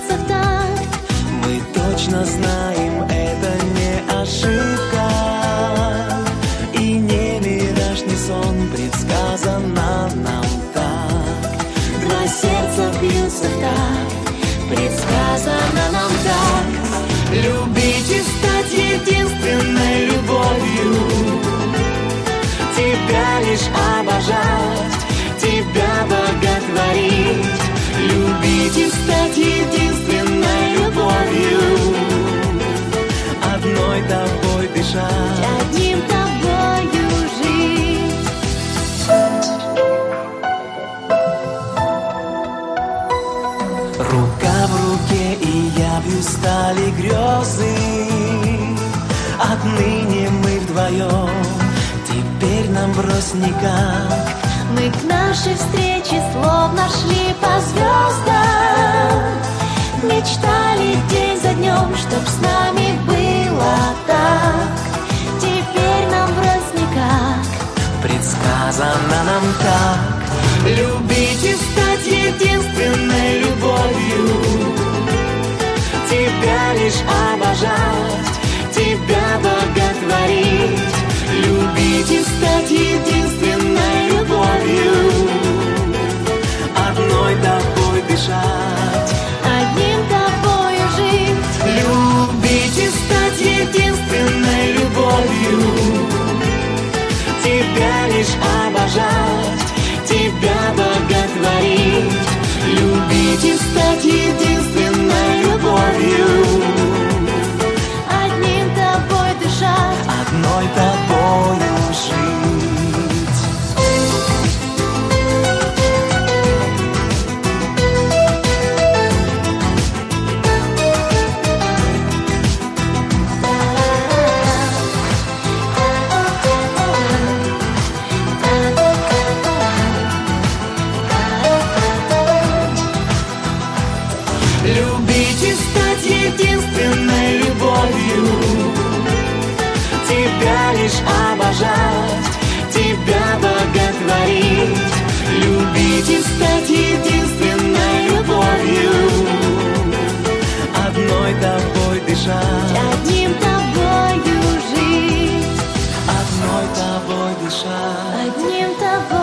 сердцах так. Мы точно знаем, это не ошибка. И не мираж, не сон предсказано нам так. Два сердца бьются так. Предсказано нам так. Любить и стать единственной любовью. Тебя лишь обожать Тебя боготворить. Любить и стать единственной стали грезы. Отныне мы вдвоем. Теперь нам брось никак. Мы к нашей встрече словно шли по звездам Мечтали день за днем, чтоб с нами было так. Теперь нам врозь никак. Предсказано нам так. Любить и стать единственной любовью Тебя лишь обожать, тебя боготворить Любить и стать единственной любовью. Одной тобой дышать Одним тобою жить Любить и стать единственной любовью. Тебя лишь обожать, тебя боготворить Любить и стать Одной тобой дышать, Одним тобою жить. Одной тобой дышать. Одним тобой